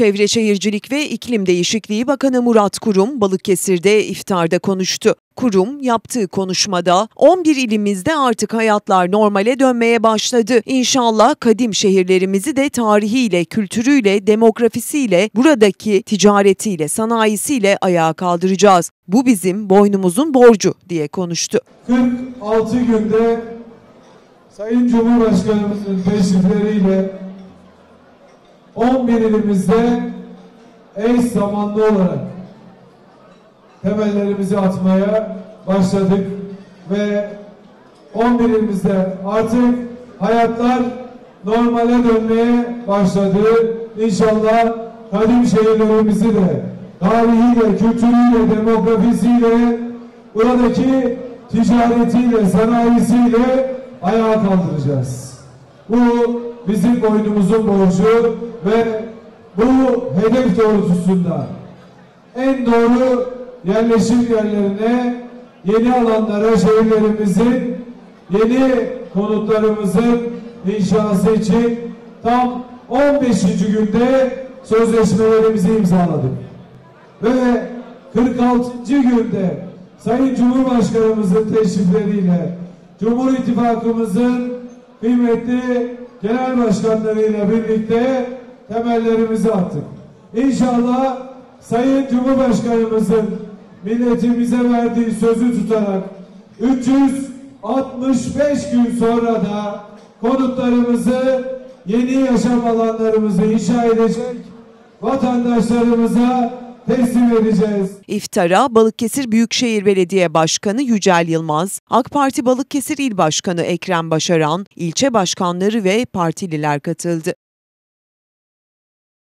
Çevre Şehircilik ve İklim Değişikliği Bakanı Murat Kurum Balıkesir'de iftarda konuştu. Kurum yaptığı konuşmada 11 ilimizde artık hayatlar normale dönmeye başladı. İnşallah kadim şehirlerimizi de tarihiyle, kültürüyle, demografisiyle, buradaki ticaretiyle, sanayisiyle ayağa kaldıracağız. Bu bizim boynumuzun borcu diye konuştu. 46 günde Sayın Cumhurbaşkanımızın teşrifleriyle 11 ilimizde eş zamanlı olarak temellerimizi atmaya başladık ve 11 ilimizde artık hayatlar normale dönmeye başladı. İnşallah kadim şehirlerimizi de tarihiyle, kültürüyle, demografisiyle, buradaki ticaretiyle, sanayisiyle ayağa kaldıracağız. Bu bizim boynumuzun borcu ve bu hedef doğrultusunda en doğru yerleşim yerlerine, yeni alanlara, şehirlerimizin, yeni konutlarımızın inşası için tam 15. günde sözleşmelerimizi imzaladık. Ve 46. günde Sayın Cumhurbaşkanımızın teşrifleriyle Cumhur İttifakımızın kıymetli genel başkanlarıyla birlikte temellerimizi attık. İnşallah Sayın Cumhurbaşkanımızın milletimize verdiği sözü tutarak 365 gün sonra da konutlarımızı, yeni yaşam alanlarımızı inşa edecek vatandaşlarımıza teslim edeceğiz. İftara Balıkesir Büyükşehir Belediye Başkanı Yücel Yılmaz, AK Parti Balıkesir İl Başkanı Ekrem Başaran, ilçe başkanları ve partililer katıldı.